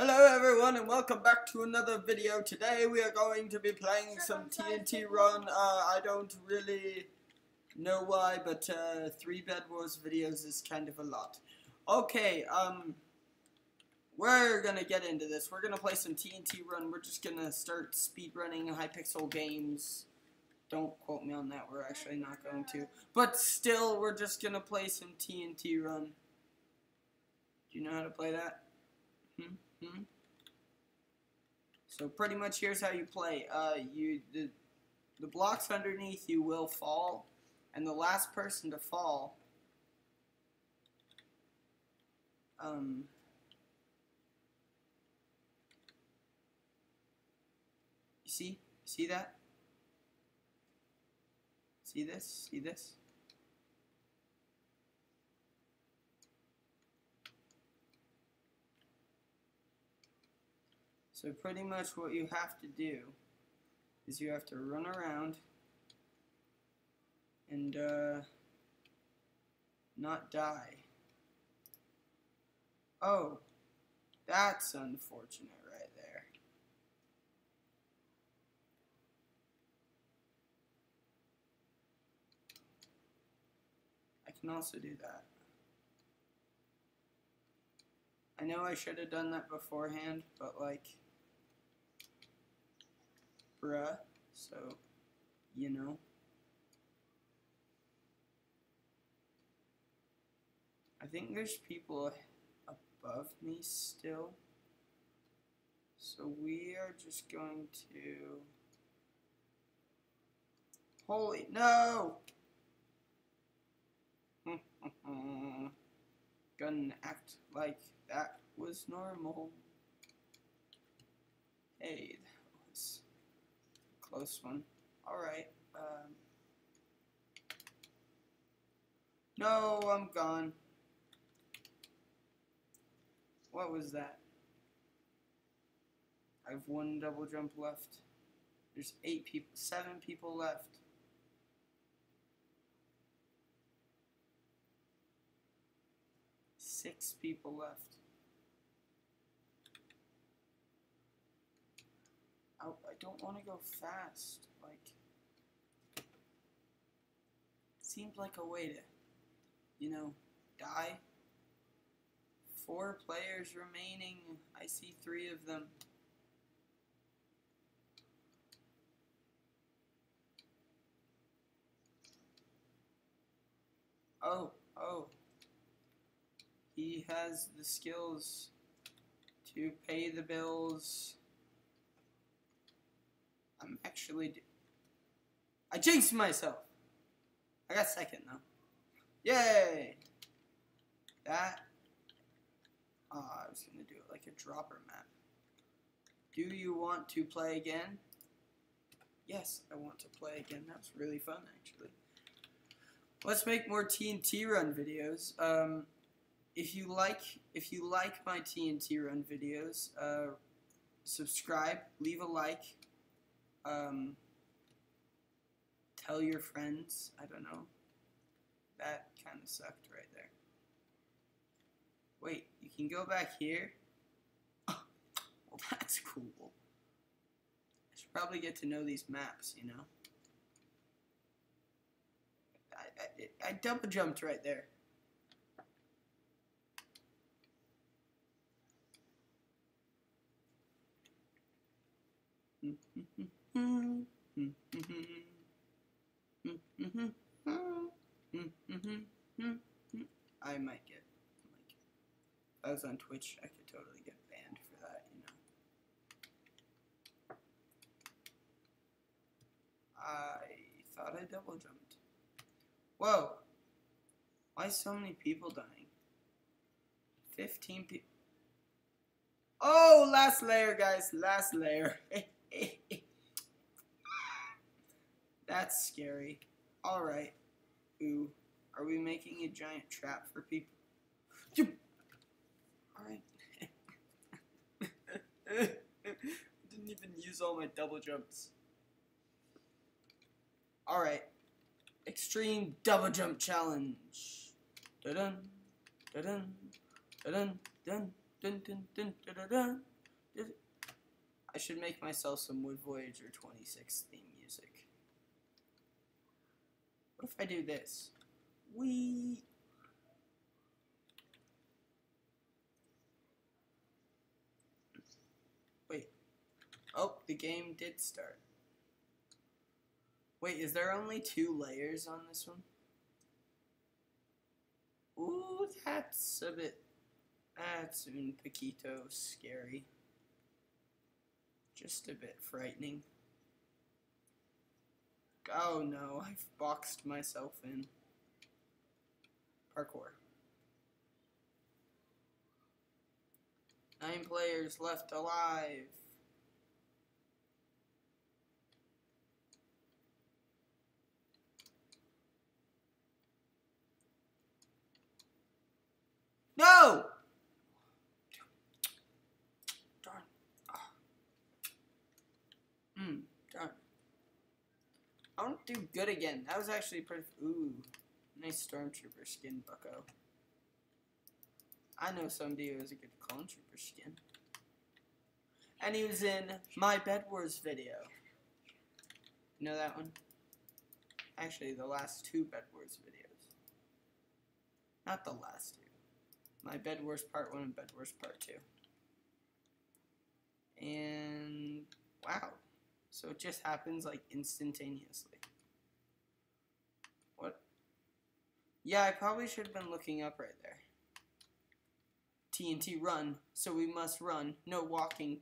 Hello everyone and welcome back to another video. Today we are going to be playing some TNT Run. Uh, I don't really know why, but uh, three Bed Wars videos is kind of a lot. Okay, um, we're gonna get into this. We're gonna play some TNT Run. We're just gonna start speedrunning Hypixel games. Don't quote me on that. We're actually not going to. But still, we're just gonna play some TNT Run. Do you know how to play that? Hmm? Hmm? So pretty much here's how you play. Uh, you the the blocks underneath you will fall, and the last person to fall. Um. You see? See that? See this? See this? So pretty much what you have to do is you have to run around and uh, not die. Oh, that's unfortunate right there. I can also do that. I know I should have done that beforehand, but like, bruh, so, you know. I think there's people above me still. So we are just going to... Holy, no! Gonna act like that was normal. Hey, close one. Alright, um... No, I'm gone. What was that? I have one double jump left. There's eight people, seven people left. Six people left. I, I don't want to go fast. Like, seems like a way to, you know, die. Four players remaining. I see three of them. Oh, oh. He has the skills to pay the bills. I'm actually... I jinxed myself! I got second though. Yay! That uh, I was to do it like a dropper map. Do you want to play again? Yes, I want to play again. That's really fun, actually. Let's make more TNT Run videos. Um, if you like, if you like my TNT Run videos, uh, subscribe, leave a like, um, tell your friends. I don't know. That kind of sucked right there. Wait, you can go back here? Well, that's cool. I should probably get to know these maps, you know? I, I, I double jumped right there. I might get if I was on Twitch, I could totally get banned for that, you know. I thought I double jumped. Whoa! Why so many people dying? 15 people. Oh, last layer, guys. Last layer. That's scary. Alright. Ooh. Are we making a giant trap for people? Alright. Didn't even use all my double jumps. Alright. Extreme double jump challenge. Da dun, da dun, da dun, dun, Dun, dun, dun, dun, dun, dun. I should make myself some Wood Voyager 26 theme. What if I do this? We. Wait. Oh, the game did start. Wait, is there only two layers on this one? Ooh, that's a bit. That's un poquito scary. Just a bit frightening. Oh no, I've boxed myself in. Parkour. Nine players left alive. No! Darn. Hmm, darn. I want to do good again. That was actually pretty. Ooh, nice stormtrooper skin, Bucko. I know somebody who has a good clone trooper skin. And he was in my Bed Wars video. You know that one? Actually, the last two Bed Wars videos. Not the last two. My Bed Wars Part 1 and Bed Wars Part 2. And wow. So it just happens like instantaneously. What? Yeah, I probably should have been looking up right there. TNT run, so we must run. No walking.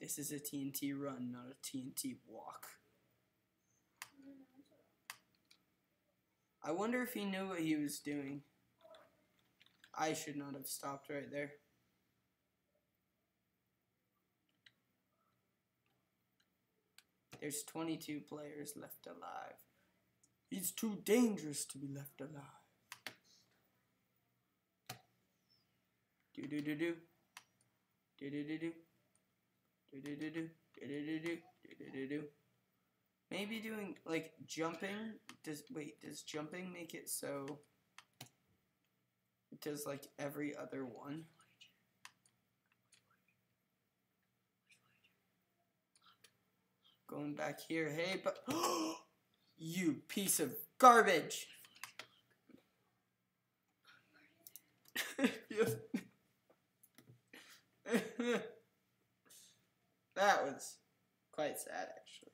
This is a TNT run, not a TNT walk. I wonder if he knew what he was doing. I should not have stopped right there. There's 22 players left alive. He's too dangerous to be left alive. Do do do do. Do do do do. Do do do do. Do do do do. Do do do. Maybe doing like jumping does wait, does jumping make it so it does like every other one? Going back here, hey, but you piece of garbage. that was quite sad, actually.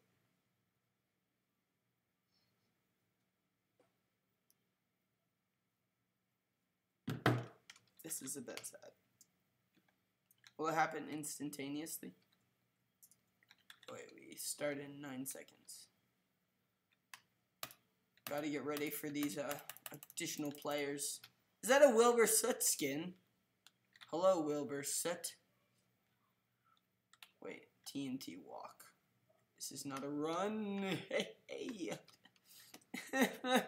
This is a bit sad. Will it happen instantaneously? Oh, wait, we start in 9 seconds. Gotta get ready for these uh, additional players. Is that a Wilbur Soot skin? Hello, Wilbur Soot. Wait, TNT walk. This is not a run. Hey, hey.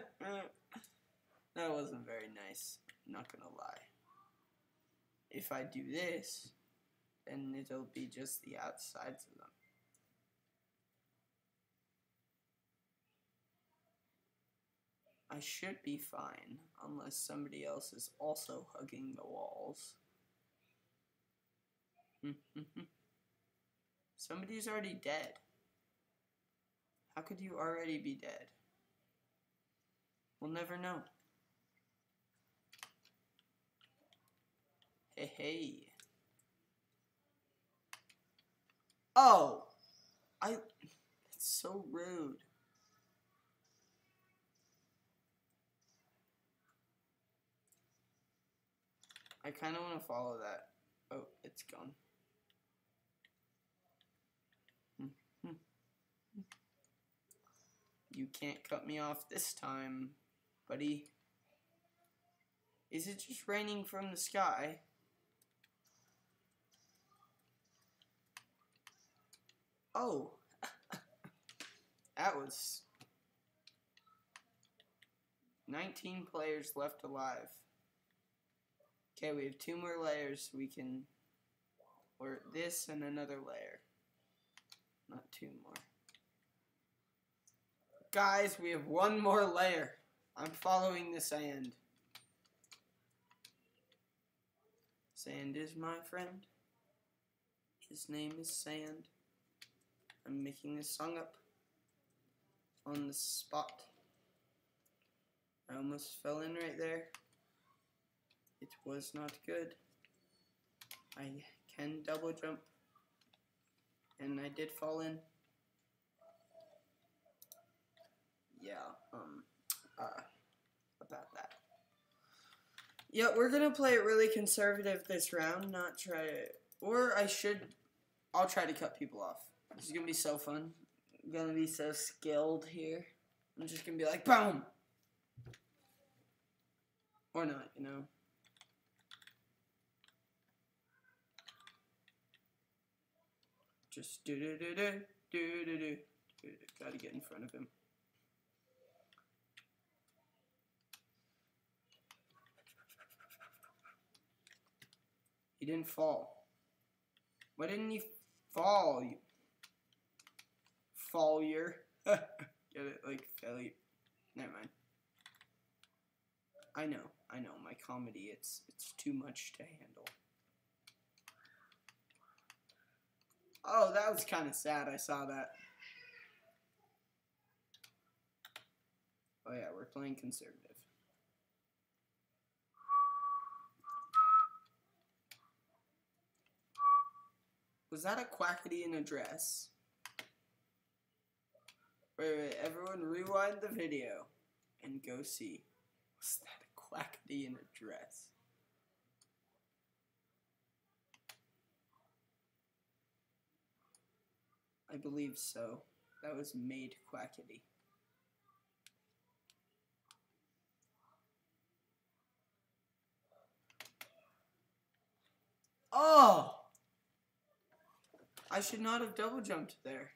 that wasn't very nice. Not gonna lie. If I do this, then it'll be just the outsides of them. I should be fine, unless somebody else is also hugging the walls. Somebody's already dead. How could you already be dead? We'll never know. Hey, hey. Oh! I... It's so rude. I kind of want to follow that. Oh, it's gone. Hmm, hmm, hmm. You can't cut me off this time, buddy. Is it just raining from the sky? Oh. that was 19 players left alive. Okay, we have two more layers. We can, or this and another layer. Not two more. Guys, we have one more layer. I'm following the sand. Sand is my friend. His name is Sand. I'm making this song up on the spot. I almost fell in right there. It was not good. I can double jump. And I did fall in. Yeah, um, uh, about that. Yeah, we're gonna play it really conservative this round, not try to, or I should, I'll try to cut people off. This is gonna be so fun. I'm gonna be so skilled here. I'm just gonna be like, boom! Or not, you know. Just do do do do do do do. Gotta get in front of him. He didn't fall. Why didn't he fall? You failure. Get it? Like failure. Never mind. I know, I know. My comedy, it's it's too much to handle. Oh, that was kind of sad. I saw that. Oh yeah, we're playing conservative. Was that a quackity in a dress? Wait, wait, everyone rewind the video and go see. Was that a quackity in a dress? I believe so. That was made quackity. Oh! I should not have double jumped there.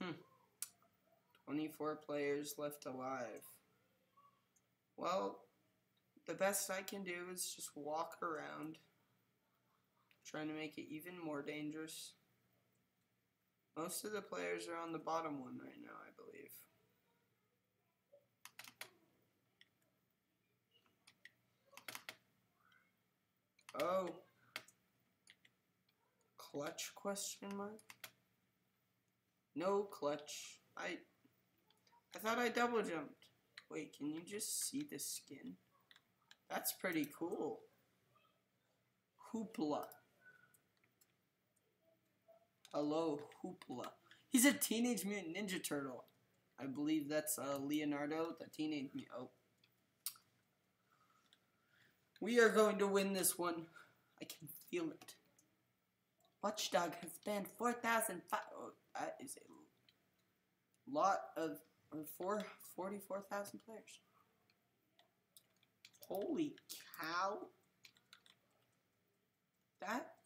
Hmm. 24 players left alive. Well, the best I can do is just walk around, trying to make it even more dangerous. Most of the players are on the bottom one right now, I believe. Oh. Clutch question mark? No clutch. I I thought I double jumped. Wait, can you just see the skin? That's pretty cool. Hoopla. Hello, Hoopla. He's a Teenage Mutant Ninja Turtle. I believe that's uh, Leonardo, the Teenage Mutant. Oh. We are going to win this one. I can feel it. Watchdog has banned 4,000. Oh, that is a lot of four, 44,000 players. Holy cow. That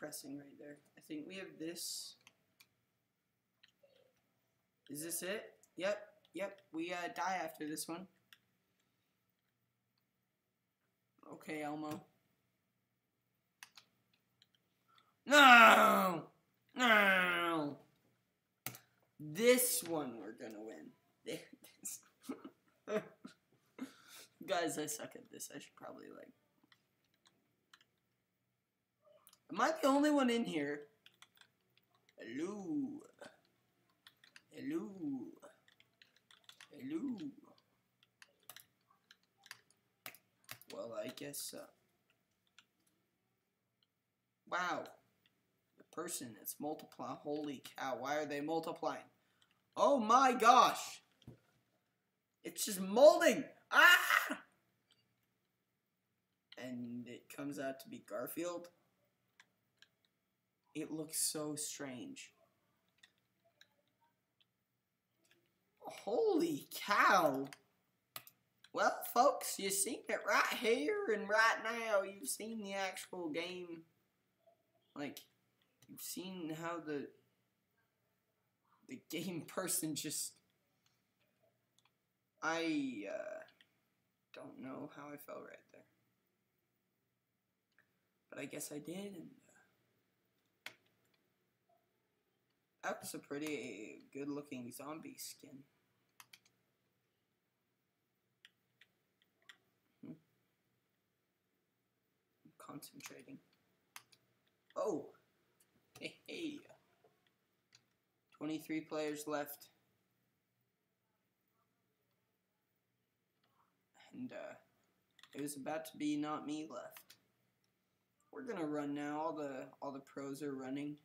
pressing right there. I think we have this. Is this it? Yep, yep. We uh, die after this one. Okay, Elmo. No! No! This one we're gonna win. Guys, I suck at this. I should probably, like... Am I the only one in here? Hello. Hello. Hello. Well, I guess so. Wow. The person is multiplying. Holy cow, why are they multiplying? Oh my gosh! It's just molding! Ah! And it comes out to be Garfield. It looks so strange. Holy cow! Well, folks, you've seen it right here and right now. You've seen the actual game. Like, you've seen how the the game person just. I uh, don't know how I felt right there. But I guess I did, and uh, that was a pretty good looking zombie skin. I'm concentrating. Oh! Hey, hey! 23 players left. And, uh, it was about to be not me left. We're gonna run now. All the all the pros are running.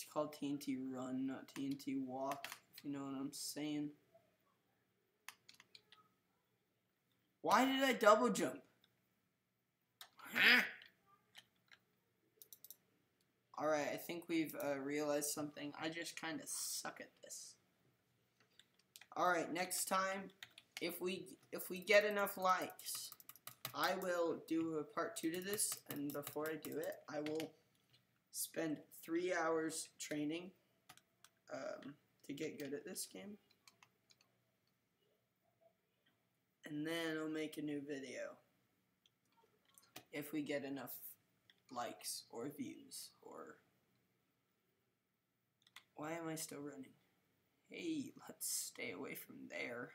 It's called TNT Run, not TNT Walk, if you know what I'm saying. Why did I double jump? Alright, I think we've uh, realized something. I just kind of suck at this. Alright, next time, if we if we get enough likes, I will do a part two to this. And before I do it, I will spend three hours training um, to get good at this game. And then I'll make a new video if we get enough likes or views or why am I still running? Hey, let's stay away from there.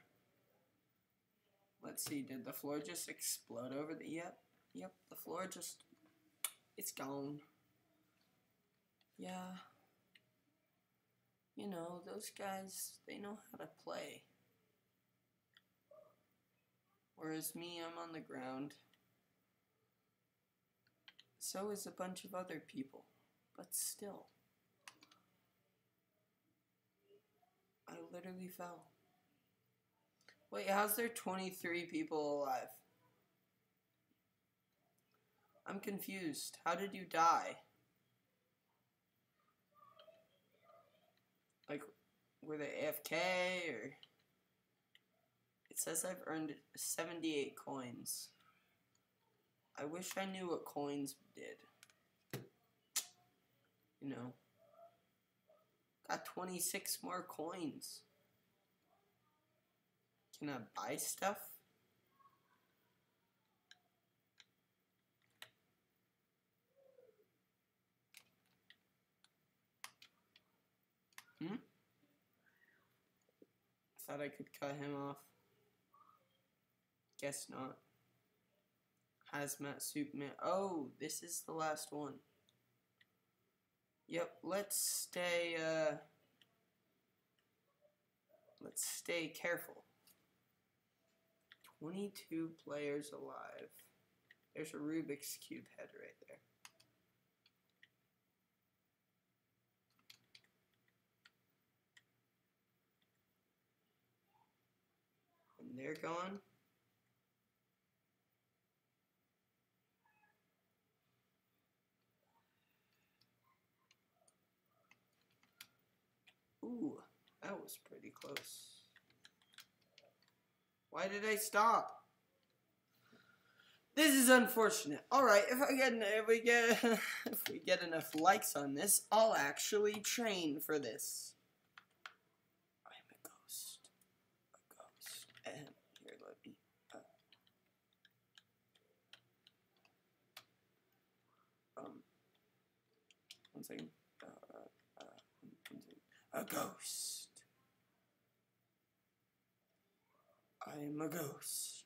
Let's see, did the floor just explode over the, yep, yep, the floor just, it's gone. Yeah. You know, those guys, they know how to play. Whereas me, I'm on the ground. So is a bunch of other people. But still. I literally fell. Wait, how's there 23 people alive? I'm confused. How did you die? Like, were they AFK or... It says I've earned 78 coins. I wish I knew what coins did. You know. Got 26 more coins. Can I buy stuff? Hmm? Thought I could cut him off. Guess not. Hazmat suit man. Oh, this is the last one. Yep, let's stay, uh, let's stay careful. 22 players alive. There's a Rubik's Cube head right there. And they're gone. Ooh, that was pretty close. Why did I stop? This is unfortunate. Alright, if I get if we get if we get enough likes on this, I'll actually train for this. I'm a ghost. A ghost. And here let me uh, um one uh, uh, uh, second a ghost. I'm a ghost.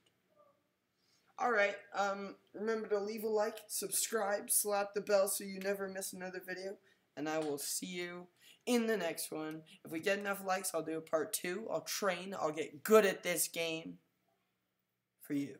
Alright, um, remember to leave a like, subscribe, slap the bell so you never miss another video, and I will see you in the next one. If we get enough likes, I'll do a part two. I'll train, I'll get good at this game for you.